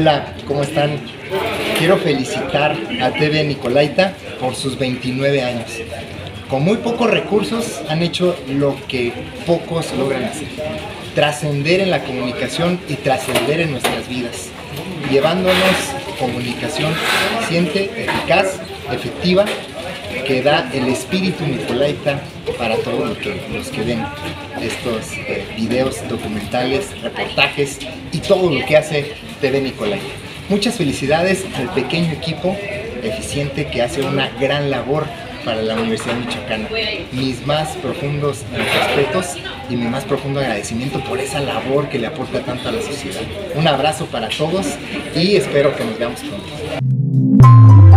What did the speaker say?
Hola, ¿cómo están? Quiero felicitar a TV Nicolaita por sus 29 años. Con muy pocos recursos han hecho lo que pocos logran hacer. Trascender en la comunicación y trascender en nuestras vidas. Llevándonos comunicación eficiente, eficaz, efectiva, que da el espíritu Nicolaita para todos los que, los que ven estos eh, videos documentales, reportajes y todo lo que hace TV Nicolaita. Muchas felicidades al pequeño equipo eficiente que hace una gran labor para la Universidad Michoacana. Mis más profundos respetos y mi más profundo agradecimiento por esa labor que le aporta tanto a la sociedad. Un abrazo para todos y espero que nos veamos pronto.